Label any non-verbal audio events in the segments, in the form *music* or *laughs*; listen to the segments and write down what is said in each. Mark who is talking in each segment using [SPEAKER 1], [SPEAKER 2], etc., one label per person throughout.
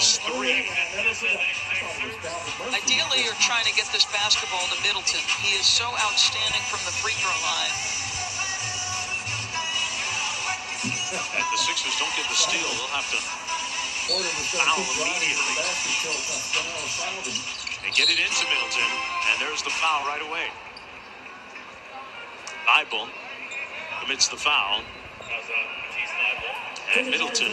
[SPEAKER 1] is three.
[SPEAKER 2] Ideally, you're trying to get this basketball to Middleton. He is so outstanding from the free throw line.
[SPEAKER 1] If the Sixers don't get the steal, they'll have to foul immediately. They get it into Middleton, and there's the foul right away. Thibault commits the foul, and Middleton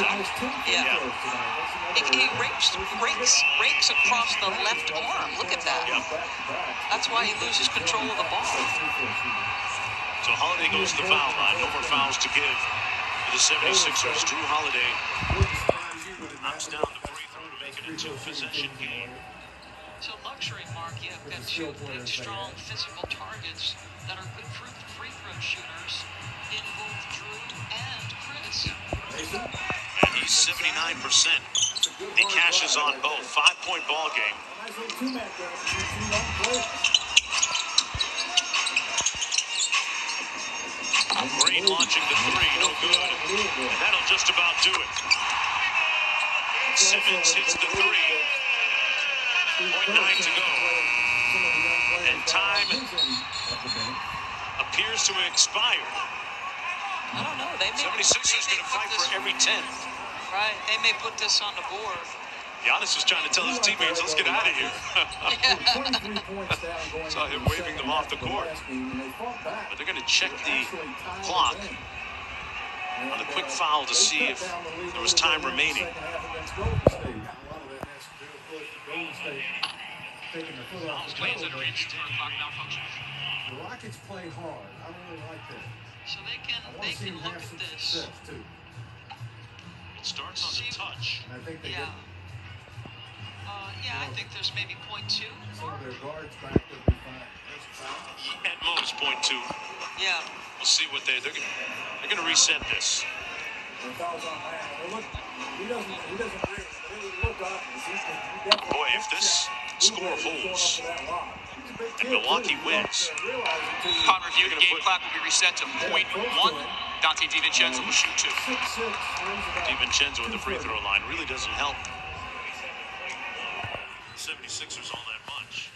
[SPEAKER 2] looked. Yeah. He, he rakes, rakes, rakes across the left arm. Look at that.
[SPEAKER 1] Yeah.
[SPEAKER 2] That's why he loses control of the ball.
[SPEAKER 1] So Holiday goes to the foul line. No more fouls to give to the 76ers. Jrue Holiday knocks down the free throw to make it a two-possession game.
[SPEAKER 2] So luxury, Mark, you've got two big, strong, physical targets that are good free
[SPEAKER 1] 79%. He cashes on both. Five-point ball game. Green launching the three, no good. And that'll just about do it. Simmons hits the three. Point nine to go. And time appears to have expired.
[SPEAKER 2] I don't know. They may,
[SPEAKER 1] 76ers going to fight for every 10.
[SPEAKER 2] Right. They may put this on the board.
[SPEAKER 1] Giannis is trying to tell his teammates, let's get out of here. *laughs*
[SPEAKER 3] Saw him waving them off the court.
[SPEAKER 1] But they're going to check the clock on the quick foul to see if there was time remaining.
[SPEAKER 3] The Rockets play hard. I really like that.
[SPEAKER 2] So they can they can look at
[SPEAKER 3] some
[SPEAKER 2] this.
[SPEAKER 3] Success too.
[SPEAKER 1] It starts on the touch.
[SPEAKER 3] And I think they
[SPEAKER 2] Yeah.
[SPEAKER 3] get
[SPEAKER 2] Uh, yeah, I think there's maybe point two.
[SPEAKER 3] some of their guards back. They'll be fine. That's fine.
[SPEAKER 1] At most, point two.
[SPEAKER 2] Yeah.
[SPEAKER 1] We'll see what they they're going they're going to reset this. Boy, if this score holds and Milwaukee wins,
[SPEAKER 4] Upon review, the game clock will be reset to point one. Donte DiVincenzo will shoot two.
[SPEAKER 1] DiVincenzo at the free throw line really doesn't help. 76ers all that much.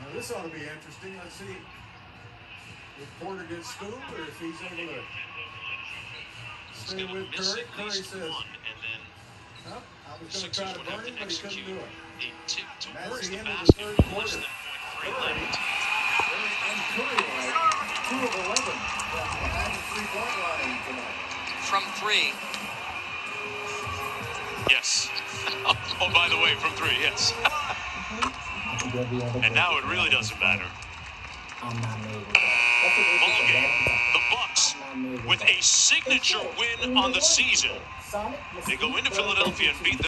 [SPEAKER 3] Now this ought to be interesting. Let's see if Porter gets schooled or if he's able to stay with
[SPEAKER 1] miss
[SPEAKER 3] Curry. Curry says,
[SPEAKER 1] one, and then
[SPEAKER 3] "Huh, I was going to
[SPEAKER 1] Sixers
[SPEAKER 3] try to
[SPEAKER 1] would
[SPEAKER 3] burn
[SPEAKER 1] have
[SPEAKER 3] him,
[SPEAKER 1] to
[SPEAKER 3] but he couldn't
[SPEAKER 1] execute
[SPEAKER 3] do it.
[SPEAKER 1] a tip
[SPEAKER 3] That's
[SPEAKER 1] towards
[SPEAKER 3] the
[SPEAKER 1] the
[SPEAKER 3] end of the
[SPEAKER 1] basket
[SPEAKER 3] third quarter.
[SPEAKER 1] than point three left.
[SPEAKER 3] And Curry, two of 11 from behind the three-point line tonight.
[SPEAKER 2] From three.
[SPEAKER 1] Yes. *laughs* oh, by the way, from three, yes. *laughs* and now it really doesn't matter. Ball game. The Bucks with a signature win on the season. They go into Philadelphia and beat the